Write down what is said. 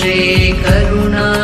श्रीकरुणा।